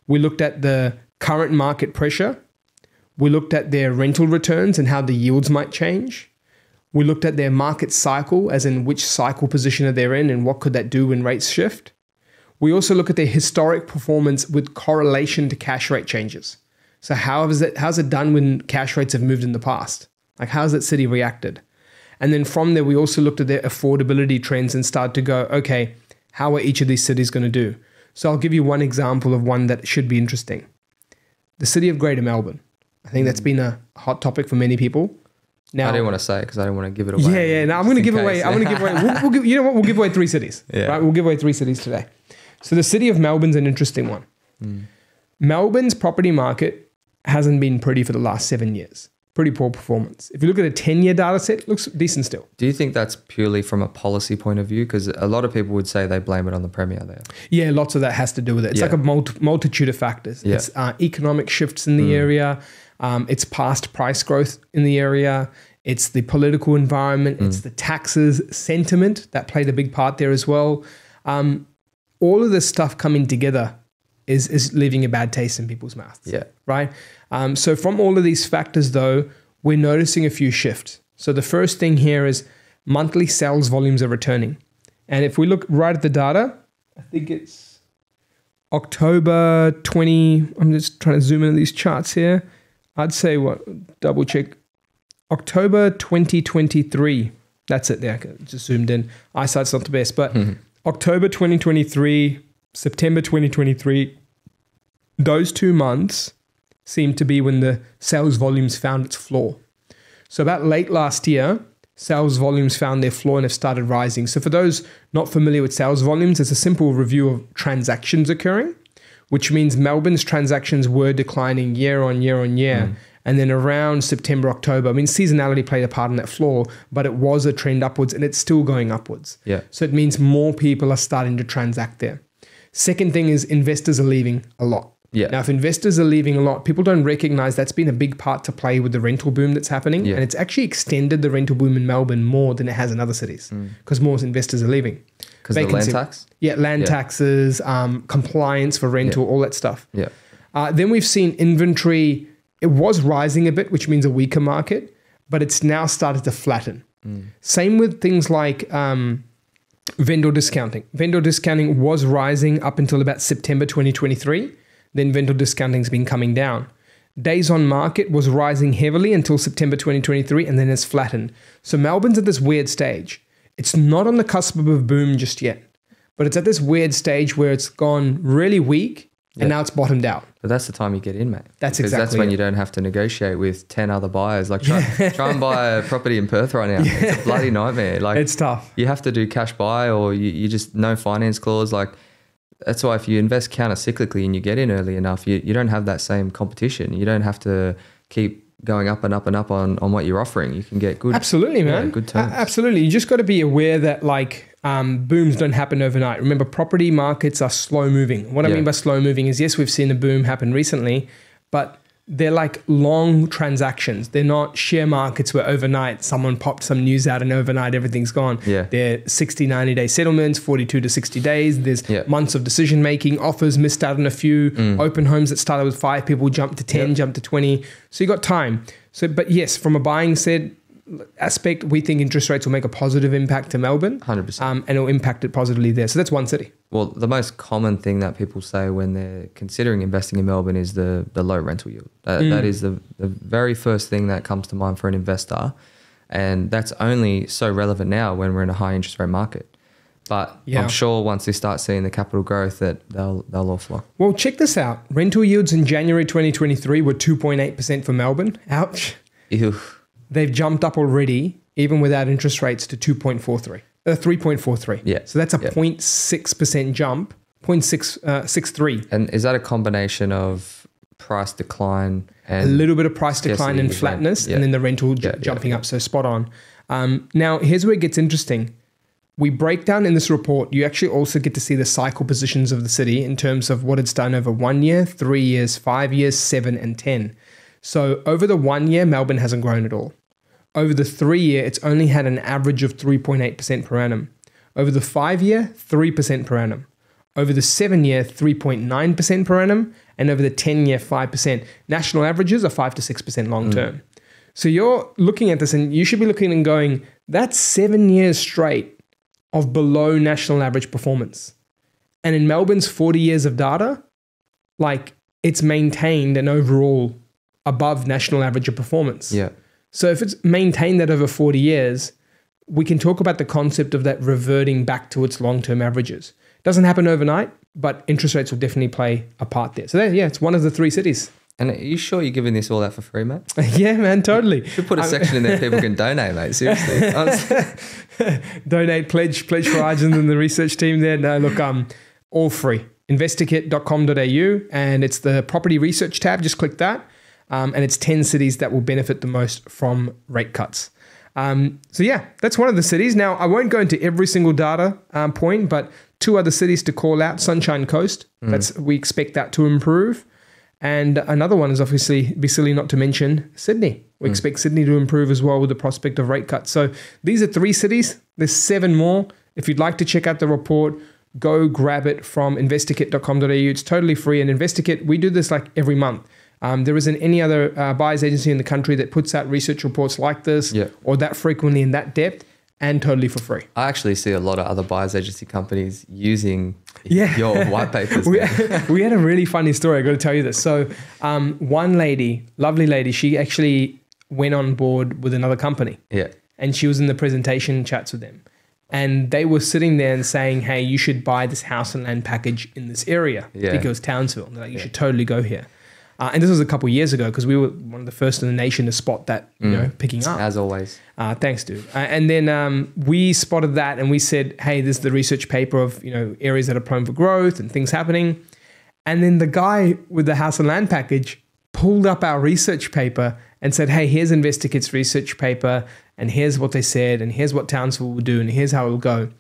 We looked at the current market pressure. We looked at their rental returns and how the yields might change. We looked at their market cycle, as in which cycle position are they in and what could that do when rates shift. We also look at their historic performance with correlation to cash rate changes. So how is it how's it done when cash rates have moved in the past? Like how's that city reacted? And then from there we also looked at their affordability trends and started to go, okay, how are each of these cities going to do? So I'll give you one example of one that should be interesting. The city of Greater Melbourne. I think that's been a hot topic for many people. Now, I didn't want to say it because I don't want to give it away. yeah, yeah. No, I'm going to give away. I'm going to give away. We'll, we'll give, you know what? We'll give away three cities. Yeah. Right. We'll give away three cities today. So the city of Melbourne's an interesting one. Hmm. Melbourne's property market hasn't been pretty for the last seven years. Pretty poor performance. If you look at a 10 year data set, it looks decent still. Do you think that's purely from a policy point of view? Because a lot of people would say they blame it on the premier there. Yeah, lots of that has to do with it. It's Yeah. like a multi- multitude of factors. Yeah. It's uh, economic shifts in the area. Um, it's past price growth in the area. It's the political environment. It's the taxes sentiment that played a big part there as well. Um, all of this stuff coming together is is leaving a bad taste in people's mouths Yeah. right? Um, so from all of these factors, though, we're noticing a few shifts. So the first thing here is monthly sales volumes are returning, and if we look right at the data, I think it's October twenty. I'm just trying to zoom in on these charts here. I'd say what double check October 2023. That's it there. Okay, Just zoomed in. Eyesight's not the best, but mm-hmm. October 2023, September 2023, those two months seem to be when the sales volumes found its floor. So about late last year, sales volumes found their floor and have started rising. So for those not familiar with sales volumes, it's a simple review of transactions occurring, which means Melbourne's transactions were declining year on year on year. Mm. And then around September, October, I mean, seasonality played a part in that floor, but it was a trend upwards and it's still going upwards. Yeah. So it means more people are starting to transact there. Second thing is investors are leaving a lot. Yeah. Now, if investors are leaving a lot, people don't recognize that's been a big part to play with the rental boom that's happening. Yeah. And it's actually extended the rental boom in Melbourne more than it has in other cities mm. because more investors are leaving. Because the land tax? Yeah, land Yeah. taxes, um, compliance for rental, all that stuff. Yeah. Uh, then we've seen inventory, it was rising a bit, which means a weaker market, but it's now started to flatten. Same with things like um, vendor discounting. Vendor discounting was rising up until about September 2023. Then vendor discounting's been coming down. Days on market was rising heavily until September 2023 and then it's flattened. So Melbourne's at this weird stage. It's not on the cusp of a boom just yet, but it's at this weird stage where it's gone really weak and now it's bottomed out. But that's the time you get in, mate. That's because that's when it. you don't have to negotiate with 10 other buyers. Like, try, try and buy a property in Perth right now. It's a bloody nightmare. Like, It's tough. you have to do cash buy or you, you just no finance clause. Like, that's why if you invest counter cyclically and you get in early enough, you, you don't have that same competition. You don't have to keep going up and up and up on, on what you're offering. You can get good. Absolutely, yeah, man. good A- terms. absolutely. You just got to be aware that like um, booms don't happen overnight. Remember, property markets are slow moving. What I mean by slow moving is yes, we've seen a boom happen recently, but they're like long transactions. They're not share markets where overnight someone popped some news out and overnight everything's gone. Yeah. They're 60, 90 day settlements, 42 to 60 days. There's Yeah. months of decision making, offers missed out on a few, mm. open homes that started with five people jumped to 10, Yep. jumped to 20. So you got time. So, but yes, from a buying said aspect, we think interest rates will make a positive impact to Melbourne. 100%. Um, and it'll impact it positively there. So that's one city. Well, the most common thing that people say when they're considering investing in Melbourne is the, the low rental yield. That, Mm. that is the, the very first thing that comes to mind for an investor. And that's only so relevant now when we're in a high interest rate market. But Yeah. I'm sure once they start seeing the capital growth that they'll they'll all flock. Well, check this out. Rental yields in January 2023 were 2.8% for Melbourne. Ouch. Ew. They've jumped up already, even without interest rates, to 2.43. Uh, 3.43. Yeah. So that's a Yeah. 0.6% jump, 0.663. And is that a combination of price decline and a little bit of price decline and flatness, Yeah. and then the rental j- yeah, jumping up. So spot on. Um, now, here's where it gets interesting. We break down in this report, you actually also get to see the cycle positions of the city in terms of what it's done over one year, three years, five years, seven, and 10. So over the one year, Melbourne hasn't grown at all. Over the three year, it's only had an average of 3.8% per annum. Over the five year, 3% per annum. Over the seven year, 3.9% per annum. And over the 10 year, 5%. National averages are 5 to 6% long mm. term. So you're looking at this and you should be looking and going, that's seven years straight of below national average performance. And in Melbourne's 40 years of data, like it's maintained an overall above national average of performance. yeah, So if it's maintained that over 40 years, we can talk about the concept of that reverting back to its long-term averages. It Doesn't happen overnight, but interest rates will definitely play a part there. So there, yeah, it's one of the three cities. and are you sure you're giving this all out for free, mate? yeah, man, totally. Should put a section in there people can donate, mate. Seriously. Donate, pledge, pledge for Arjun and the research team there. No, look, um, all free. InvestorKit.com.au and it's the property research tab. Just click that. Um, and it's 10 cities that will benefit the most from rate cuts. Um, so yeah, that's one of the cities. Now I won't go into every single data um, point, but two other cities to call out: Sunshine Coast. That's we expect that to improve, and another one is obviously be silly not to mention Sydney. We expect Sydney to improve as well with the prospect of rate cuts. So these are three cities. There's seven more. If you'd like to check out the report, go grab it from investorkit.com.au. It's totally free. And InvestorKit, we do this like every month. Um, there isn't any other uh, buyers agency in the country that puts out research reports like this Yeah. or that frequently in that depth and totally for free. I actually see a lot of other buyers agency companies using Yeah. your white papers. we, we had a really funny story. I got to tell you this. So, um, one lady, lovely lady, she actually went on board with another company yeah. and she was in the presentation chats with them. And they were sitting there and saying, hey, you should buy this house and land package in this area. Yeah. I think it was Townsville. They're like, you should totally go here. Uh, and this was a couple of years ago because we were one of the first in the nation to spot that, you know, picking up. As always. Uh, thanks, dude. Uh, and then um, we spotted that and we said, hey, this is the research paper of you know areas that are prone for growth and things happening. And then the guy with the house and land package pulled up our research paper and said, hey, here's InvestorKit's research paper, and here's what they said, and here's what Townsville will do, and here's how it will go.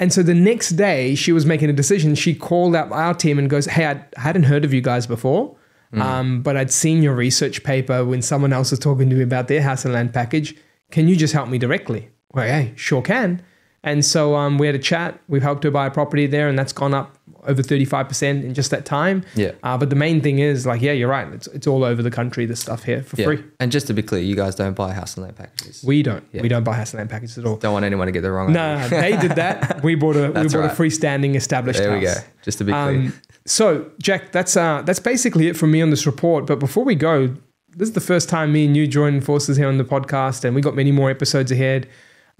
And so the next day, she was making a decision. She called up our team and goes, Hey, I hadn't heard of you guys before, um, but I'd seen your research paper when someone else was talking to me about their house and land package. Can you just help me directly? Well, hey, sure can. And so um, we had a chat. We've helped her buy a property there, and that's gone up over 35% in just that time. Yeah. Uh, but the main thing is, like, yeah, you're right. It's, it's all over the country, this stuff here for Yeah. free. And just to be clear, you guys don't buy house and land packages. We don't. Yeah. We don't buy house and land packages at all. don't want anyone to get the wrong No, idea. no, they did that. We bought a we bought a right. freestanding established There house. we go. Just to be clear. Um, so, Jack, that's uh, that's basically it from me on this report. But before we go, this is the first time me and you joined forces here on the podcast, and we got many more episodes ahead.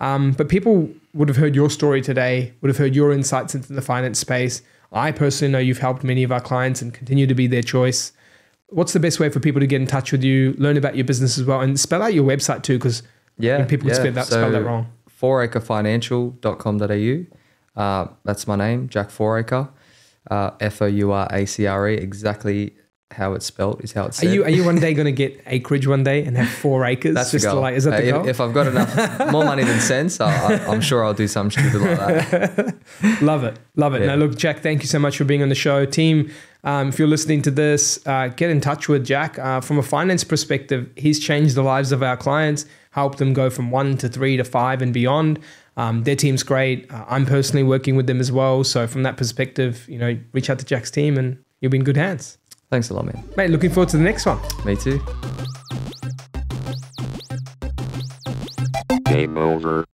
Um, but people would have heard your story today, would have heard your insights into the finance space. I personally know you've helped many of our clients and continue to be their choice. What's the best way for people to get in touch with you, learn about your business as well, and spell out your website too? Because yeah. people yeah. spell that spell that wrong. fouracrefinancial.com.au. Uh, that's my name, Jack Fouracre. Uh, F O U R A C R E. Exactly how it's spelt is how it's Are said. you are you one day going to get acreage one day and have four acres? That's just the to goal. like, is that the if, goal? if I've got enough more money than sense, I, I'm sure I'll do some stupid like that. Love it. Love it. Yeah. Now, look, Jack, thank you so much for being on the show. Team, um, if you're listening to this, uh, get in touch with Jack. Uh, from a finance perspective, he's changed the lives of our clients, helped them go from one to three to five and beyond. Um, their team's great. Uh, I'm personally working with them as well. So, from that perspective, you know, reach out to Jack's team and you'll be in good hands. Thanks a lot, man. Mate, looking forward to the next one. Me too. Game over.